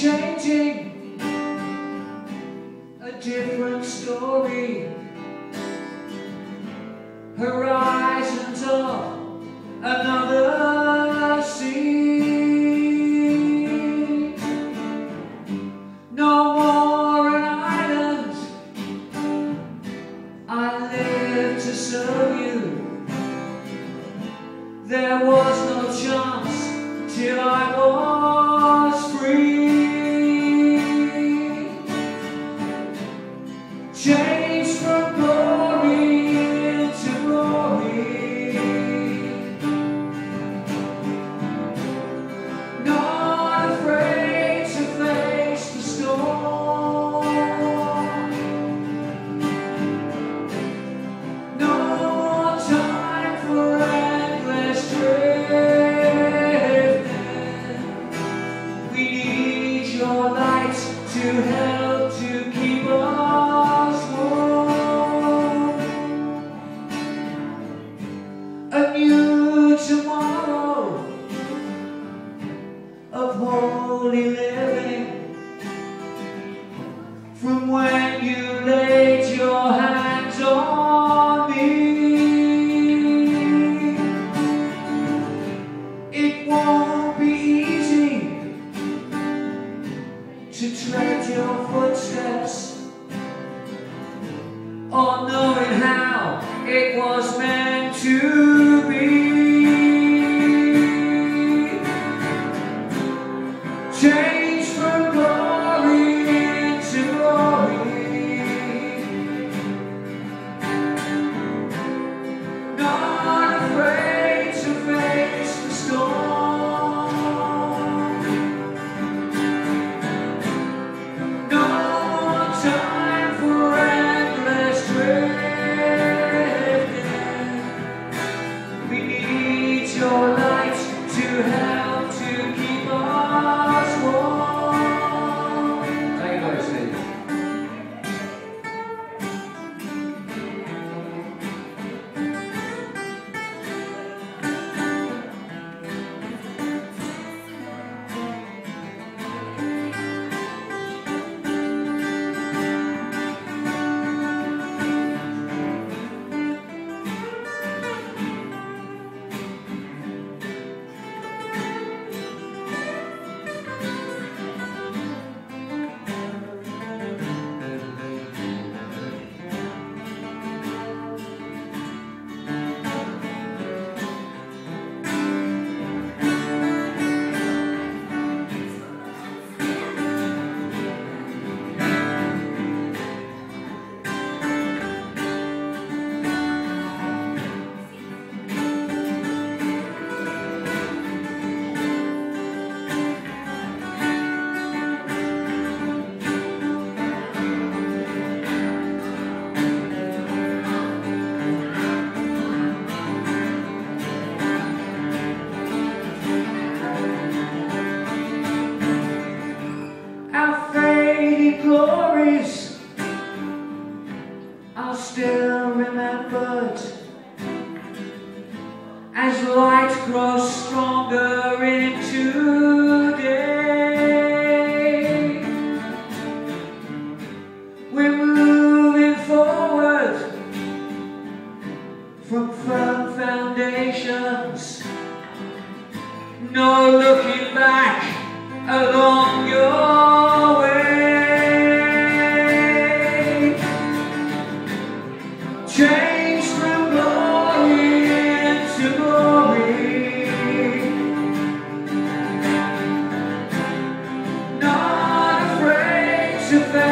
changing. A different story. Horizons of another sea. No more an island. I live to serve you. There was no chance till I was your light to help. or knowing how it was meant to be. firm foundations No looking back along your way. Change from glory to glory. Not afraid to fail